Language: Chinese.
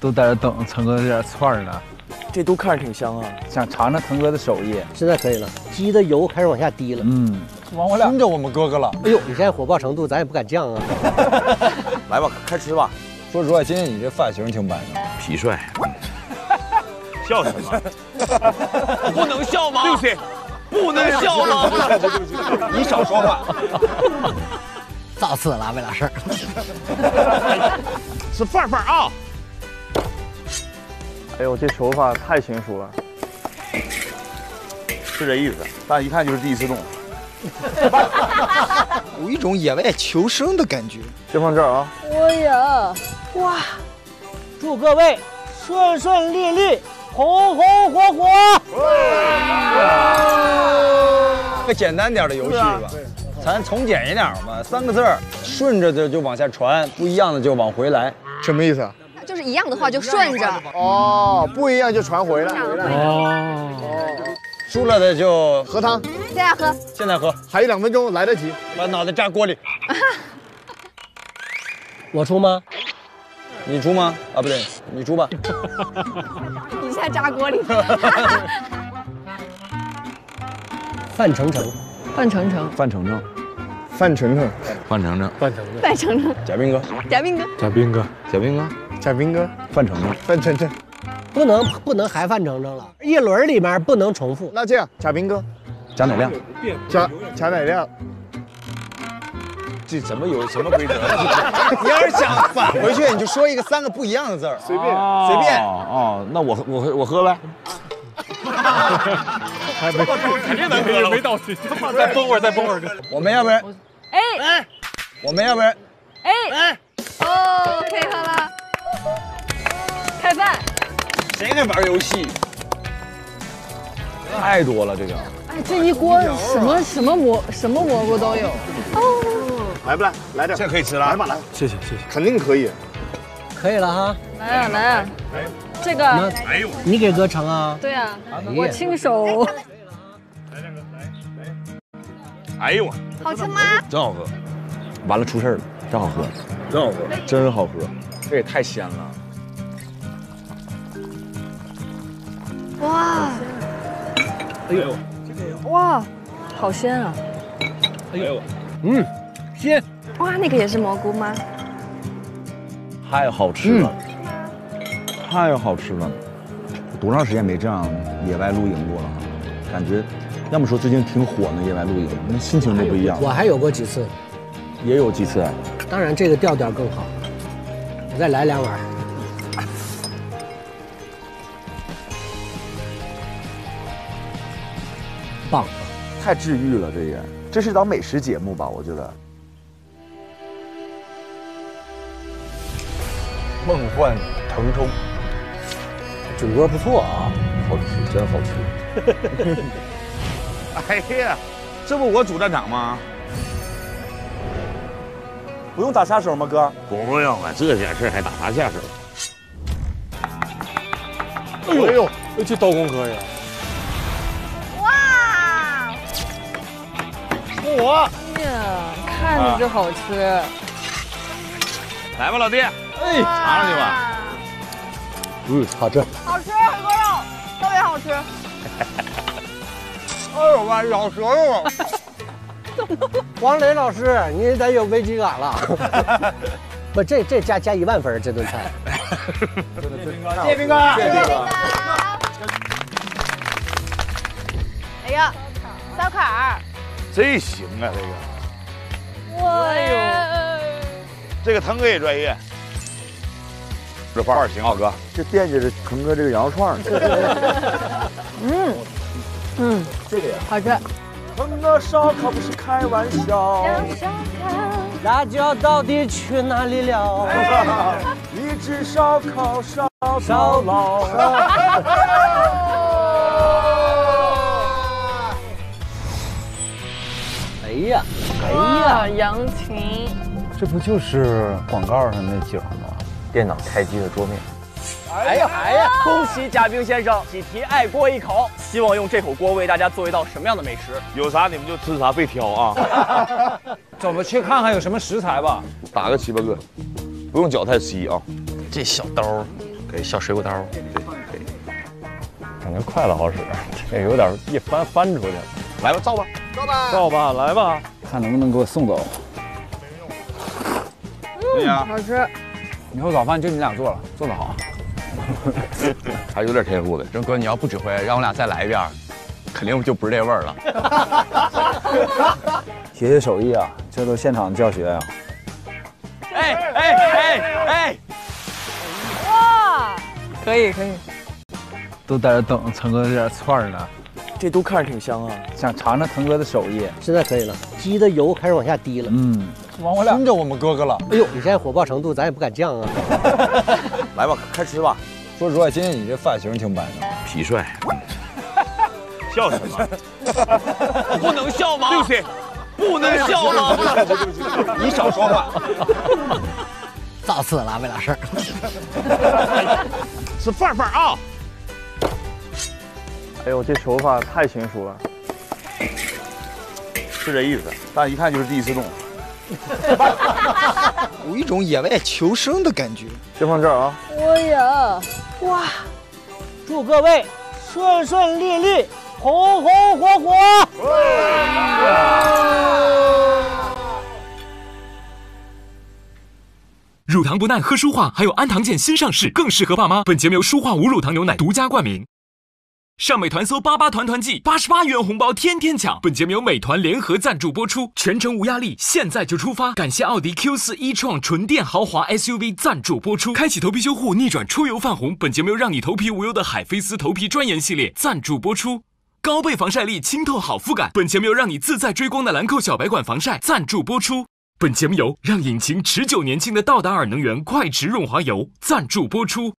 都在这等腾哥这点串呢，这都看着挺香啊。想尝尝腾哥的手艺。现在可以了，鸡的油开始往下滴了。嗯，往我俩熏着我们哥哥了。哎呦，你现在火爆程度，咱也不敢降啊。来吧，开吃吧。说实话，今天你这发型挺板的。痞帅，笑什么？不能笑吗？对不起，不能笑吗？你少说话。造次了，魏老师。是范范啊！哎呦，这手法太娴熟了。是这意思，但一看就是第一次弄。有一种野外求生的感觉。先放这儿啊。哎呀，哇！祝各位顺顺利利，红红火火。个简单点的游戏吧，咱从简一点嘛，三个字儿，顺着就就往下传，不一样的就往回来。什么意思啊？就是一样的话就顺着。哦，不一样就传回来。哦，输了的就喝汤，现在喝。现在喝，还有两分钟，来得及。把脑袋扎锅里。我出吗？你出吗？啊，不对，你出吧。你现在扎锅里。范丞丞，范丞丞，范丞丞，范丞丞，范丞丞，范丞丞，范丞丞，贾斌哥，贾斌哥，贾斌哥，贾冰哥，贾斌哥，范丞丞，范丞丞。不能不能还范丞丞了，一轮里面不能重复。那这样，贾斌哥，贾乃亮，贾贾乃亮，这怎么有什么规则？你要是想返回去，你就说一个三个不一样的字儿，随便。随便。哦，那我我我喝了。肯定能喝了，没到齐，再崩会儿，再崩会儿。我们要不然，哎我们要不然，哎哎，哦，可以谁还玩游戏？太多了这个。哎，这一锅什么什么蘑什么蘑菇都有。哦来不来？来点，这可以吃了。来吧，来，谢谢谢谢。肯定可以。可以了哈。来啊来啊，这个那你给哥盛啊？对啊，哎我亲手。来两个，来来哎呦我，好吃吗？真好喝，完了出事儿了，真好喝，真好喝。真好喝。这也太鲜了。哎呦，哇，好鲜啊！哎呦，嗯，鲜。哇，那个也是蘑菇吗？太好吃了，太好吃了！多长时间没这样野外露营过了哈？感觉，要么说最近挺火呢野外露营，那心情都不一样。我还有过几次，也有几次，当然这个调调更好。我再来两碗。棒，太治愈了，这也，这是档美食节目吧？我觉得。梦幻腾冲，整锅不错啊。好吃，真好吃。哎呀，这不我主战场吗？不用打下手吗，哥？不用啊，这点事儿还打啥下手？哎呦，这刀工可以。我哎呀，看着就好吃。来吧，老弟，哎，尝尝去吧。嗯，好吃。好吃，回锅肉特别好吃。哎呦妈，咬舌头了。王磊老师，你得有危机感了。不，这这加加一万分这顿菜。谢谢斌哥，谢谢斌哥。哎呀，烧烤儿。这行啊，这个哎呦，这个腾哥也专业。这范儿行啊，哥。这惦记着腾哥这个羊肉串呢。嗯嗯，这个呀，好吃。腾哥烧烤不是开玩笑，辣椒到底去哪里了？一只烧烤烧烧老。羊群。这不就是广告上那景吗？电脑开机的桌面。哎呀，哎呀！恭喜贾冰先生喜提爱锅一口，希望用这口锅为大家做一道什么样的美食？有啥你们就吃啥，别挑啊。走吧，去看看有什么食材吧。打个七八个，不用脚太稀啊。这小刀给小水果刀，对，可以。感觉筷子好使，这有点一翻翻出去了。来吧，造吧，造吧，来吧，看能不能给我送走。对呀，好吃。以后早饭就你俩做了，做得好。还有点天赋的。郑哥，你要不指挥，让我俩再来一遍，肯定就不是这味儿了。学学手艺啊，这都现场教学啊。哎哎哎哎！哇，可以可以。都在这等陈哥这点串呢，这都看着挺香啊。想尝尝腾哥的手艺。现在可以了，鸡的油开始往下滴了。嗯，王我俩跟着我们哥哥了。哎呦，你现在火爆程度，咱也不敢降啊。来吧，开吃吧。说实话，今天你这发型挺板的，痞帅。笑什么？不能笑吗？对不起，不能笑吗？你少说话。造次了，魏老师。是范范啊！哎呦，这手法太娴熟了，是这意思，但一看就是第一次动。有一种野外求生的感觉。先放这儿啊。哎呀，哇！祝各位顺顺利利，红红火火。乳糖不耐喝舒化，还有安糖健新上市，更适合爸妈。本节目由舒化无乳糖牛奶独家冠名。上美团搜“八八团团季”，八十八元红包天天抢。本节目由美团联合赞助播出，全程无压力，现在就出发。感谢奥迪 Q 四一创纯电豪华 SUV 赞助播出，开启头皮修护，逆转出油泛红。本节目由让你头皮无忧的海飞丝头皮专研系列赞助播出，高倍防晒力，清透好肤感。本节目由让你自在追光的兰蔻小白管防晒赞助播出。本节目由让引擎持久年轻的道达尔能源快驰润滑油赞助播出。